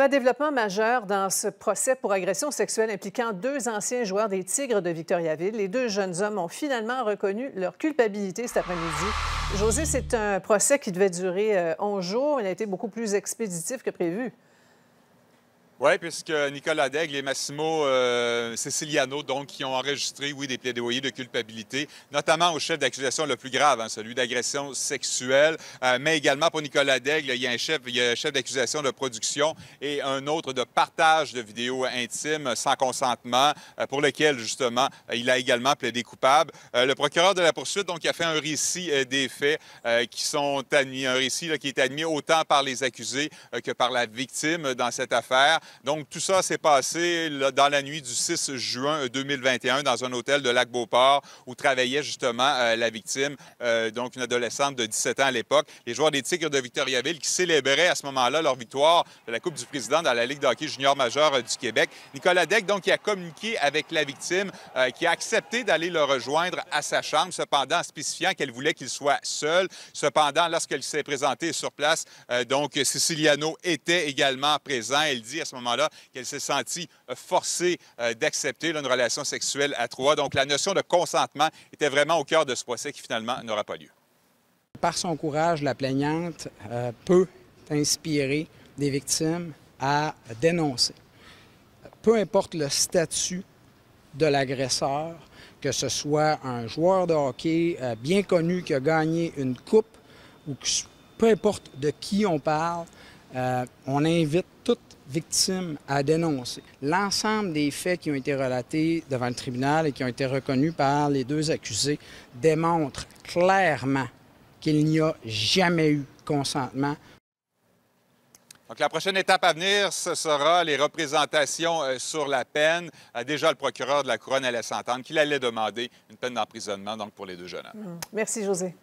Un développement majeur dans ce procès pour agression sexuelle impliquant deux anciens joueurs des Tigres de Victoriaville. Les deux jeunes hommes ont finalement reconnu leur culpabilité cet après-midi. José, c'est un procès qui devait durer 11 euh, jours. Il a été beaucoup plus expéditif que prévu. Oui, puisque Nicolas Daigle et Massimo euh, Ceciliano, donc, qui ont enregistré, oui, des plaidoyers de culpabilité, notamment au chef d'accusation le plus grave, hein, celui d'agression sexuelle, euh, mais également pour Nicolas Daigle, il y a un chef, chef d'accusation de production et un autre de partage de vidéos intimes sans consentement, euh, pour lequel, justement, il a également plaidé coupable. le procureur de la poursuite, donc, a fait un récit des faits qui sont admis, un récit qui est admis autant par les accusés que par la victime dans cette affaire. Donc, tout ça s'est passé dans la nuit du 6 juin 2021 dans un hôtel de Lac-Beauport où travaillait justement euh, la victime, euh, donc une adolescente de 17 ans à l'époque. Les joueurs des Tigres de Victoriaville qui célébraient à ce moment-là leur victoire de la Coupe du Président dans la Ligue de hockey junior majeur euh, du Québec. Nicolas Deck, donc, a communiqué avec la victime, qui a accepté d'aller le rejoindre à sa chambre, cependant spécifiant qu'elle voulait qu'il soit seul. Cependant, lorsqu'elle s'est présentée sur place, donc, Siciliano était également présent. Elle dit à ce moment-là qu'elle s'est sentie euh, forcée euh, d'accepter une relation sexuelle à trois. Donc, la notion de consentement était vraiment au cœur de ce procès qui finalement n'aura pas lieu. Par son courage, la plaignante euh, peut inspirer des victimes à dénoncer. Peu importe le statut de l'agresseur, que ce soit un joueur de hockey bien connu qui a gagné une coupe ou peu importe de qui on parle, on invite toute victime à dénoncer. L'ensemble des faits qui ont été relatés devant le tribunal et qui ont été reconnus par les deux accusés démontrent clairement qu'il n'y a jamais eu consentement. Donc, la prochaine étape à venir, ce sera les représentations euh, sur la peine. Euh, déjà, le procureur de la Couronne allait s'entendre qu'il allait demander une peine d'emprisonnement donc pour les deux jeunes hommes. Merci, José.